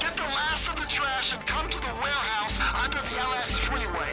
Get the last of the trash and come to the warehouse under the LS freeway.